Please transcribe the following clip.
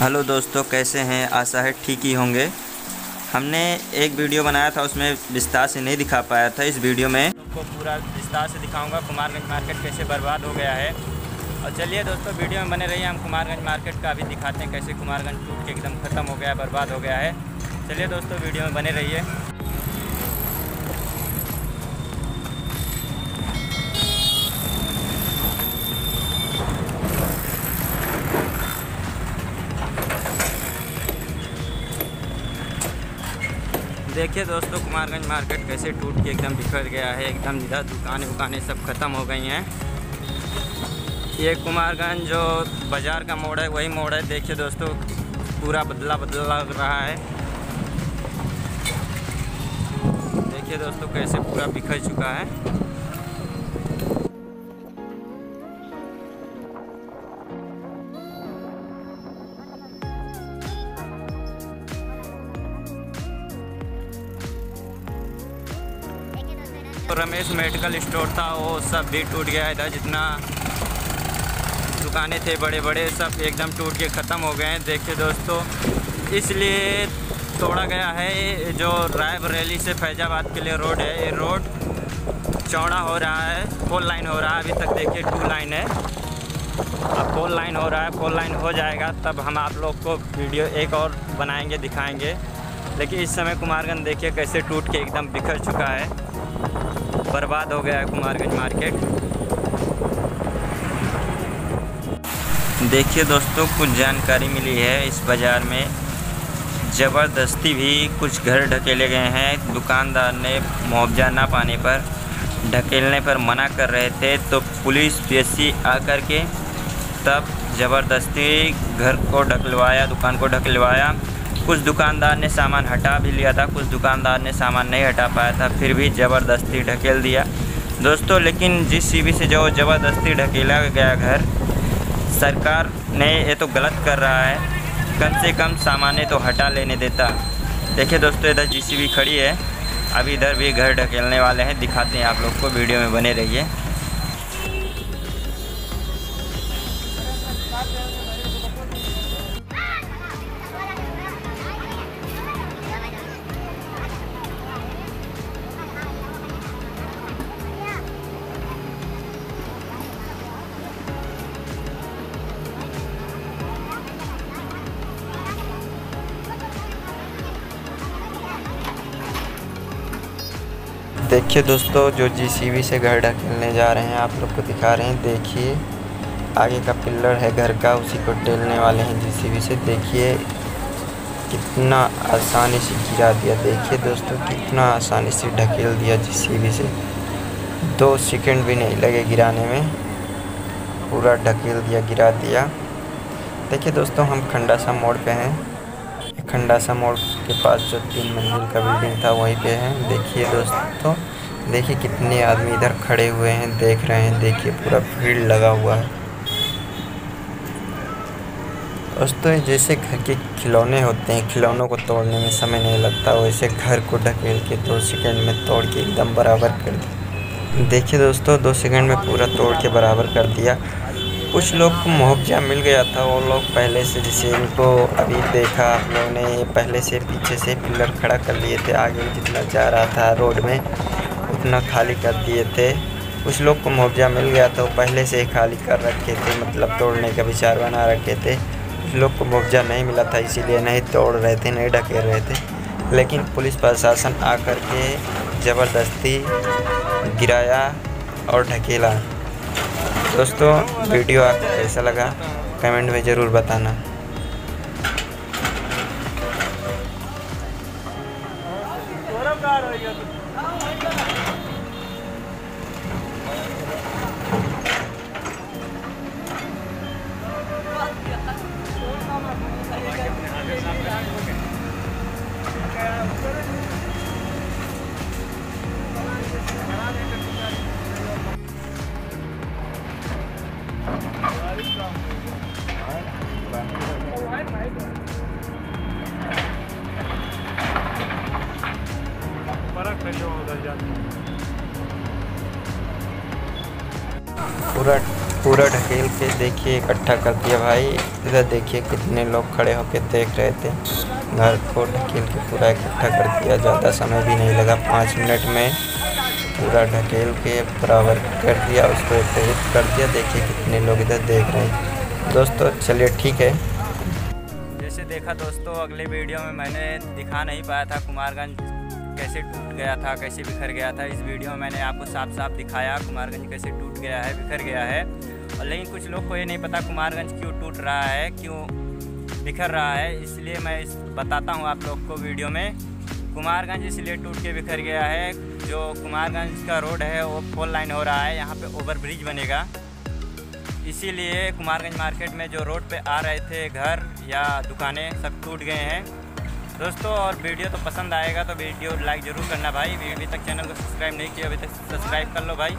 Hello दोस्तों, कैसे हैं? आशा है ठीक ही होंगे। हमने एक वीडियो बनाया था, उसमें विस्तार से नहीं दिखा पाया था इस वीडियो में। आपको पूरा विस्तार से दिखाऊँगा, कुमारगंज मार्केट कैसे बर्बाद हो गया है। और चलिए दोस्तों, वीडियो में बने रहिए, हम कुमारगंज मार्केट का अभी दिखाते हैं कैसे कुमारगंज टूट के एकदम ख़त्म हो गया बर्बाद हो गया है। चलिए दोस्तों, वीडियो में बने रहिए। देखिए दोस्तों, कुमारगंज मार्केट कैसे टूट के एकदम बिखर गया है, एकदम इधर दुकानें उकानें सब ख़त्म हो गई हैं। ये कुमारगंज जो बाज़ार का मोड़ है, वही मोड़ है। देखिए दोस्तों, पूरा बदला बदला लग रहा है। देखिए दोस्तों, कैसे पूरा बिखर चुका है। रमेश मेडिकल स्टोर था, वो सब भी टूट गया इधर जितना दुकानें थे बड़े बड़े सब एकदम टूट के ख़त्म हो गए हैं। देखिए दोस्तों, इसलिए तोड़ा गया है जो राय बरेली से फैजाबाद के लिए रोड है। ये रोड चौड़ा हो रहा है फोर लाइन हो रहा है। अभी तक देखिए टू लाइन है। अब फोर लाइन हो रहा है फोर लाइन हो जाएगा, तब हम आप लोग को वीडियो एक और बनाएँगे, दिखाएँगे। लेकिन इस समय कुमारगंज देखिए कैसे टूट के एकदम बिखर चुका है। बर्बाद हो गया है कुमारगंज मार्केट। देखिए दोस्तों, कुछ जानकारी मिली है इस बाज़ार में। ज़बरदस्ती भी कुछ घर ढकेले गए हैं। दुकानदार ने मुआवजा ना पाने पर, ढकेलने पर मना कर रहे थे तो पुलिस पीएससी आकर के तब ज़बरदस्ती घर को ढकलवाया, दुकान को ढकलवाया। कुछ दुकानदार ने सामान हटा भी लिया था, कुछ दुकानदार ने सामान नहीं हटा पाया था, फिर भी ज़बरदस्ती ढकेल दिया। दोस्तों, लेकिन जिस सी से जो ज़बरदस्ती ढकेला गया घर, सरकार ने ये तो गलत कर रहा है। कम से कम सामाने तो हटा लेने देता। देखिए दोस्तों, इधर जीसीबी खड़ी है। अभी इधर भी घर ढकेलने वाले हैं। दिखाते हैं आप लोग को, वीडियो में बने रहिए। देखिए दोस्तों, जो जीसीबी से घर ढकेलने जा रहे हैं, आप लोग को दिखा रहे हैं, देखिए। आगे का पिल्लर है घर का, उसी को टेलने वाले हैं जीसीबी से। देखिए, कितना आसानी से गिरा दिया। देखिए दोस्तों, कितना आसानी से ढकेल दिया जीसीबी से। दो सेकंड भी नहीं लगे गिराने में। पूरा ढकेल दिया, गिरा दिया। देखिए दोस्तों, हम खंडासा मोड़ पे हैं। खंडासा मोड़ के पास जो तीन मंजिल का बिल्डिंग था, वहीं पे है। देखिए दोस्तों, देखिए कितने आदमी इधर खड़े हुए हैं, देख रहे हैं, देखिए पूरा भीड़ लगा हुआ है। दोस्तों, जैसे घर के खिलौने होते हैं, खिलौनों को तोड़ने में समय नहीं लगता, वैसे घर को ढकेल के दो सेकंड में तोड़ के एकदम बराबर कर दिया। देखिए दोस्तों, दो सेकंड में पूरा तोड़ के बराबर कर दिया। कुछ लोग को मुआवजा मिल गया था, वो लोग पहले से जैसे इनको अभी देखा आप लोगों ने, पहले से पीछे से पिलर खड़ा कर लिए थे, आगे जितना जा रहा था रोड में, उतना खाली कर दिए थे। कुछ लोग को मुआवजा मिल गया था, वो पहले से ही खाली कर रखे थे मतलब तोड़ने का विचार बना रखे थे। कुछ लोग को मुआवजा नहीं मिला था, इसीलिए नहीं तोड़ रहे थे, नहीं ढकेल रहे थे। लेकिन पुलिस प्रशासन आकर के ज़बरदस्ती गिराया और ढकेला। दोस्तों वीडियो आपको कैसा लगा? कमेंट में ज़रूर बताना। पूरा पूरा ढकेल के देखिए, इकट्ठा कर दिया भाई। इधर देखिए कितने लोग खड़े होकर देख रहे थे। घर को ढकेल के पूरा इकट्ठा कर दिया। ज़्यादा समय भी नहीं लगा। पाँच मिनट में पूरा ढकेल के बराबर कर दिया, उसको एक कर दिया। देखिए कितने लोग इधर देख रहे हैं। दोस्तों, चलिए ठीक है। जैसे देखा दोस्तों, अगले वीडियो में मैंने दिखा नहीं पाया था कुमारगंज। कैसे टूट गया था, कैसे बिखर गया था, इस वीडियो में मैंने आपको साफ़ साफ़ दिखाया, कुमारगंज कैसे टूट गया है, बिखर गया है। और लेकिन कुछ लोग को ये नहीं पता कुमारगंज क्यों टूट रहा है, क्यों बिखर रहा है, इसलिए मैं इस बताता हूँ आप लोग को वीडियो में। कुमारगंज इसलिए टूट के बिखर गया है, जो कुमारगंज का रोड है, वो फोर लाइन हो रहा है, यहाँ पे ओवर ब्रिज बनेगा। इसीलिए कुमारगंज मार्केट में जो रोड पे आ रहे थे घर या दुकानें, सब टूट गए हैं। दोस्तों, और वीडियो तो पसंद आएगा तो वीडियो लाइक ज़रूर करना भाई। अभी तक चैनल को सब्सक्राइब नहीं किया, अभी तक सब्सक्राइब कर लो भाई।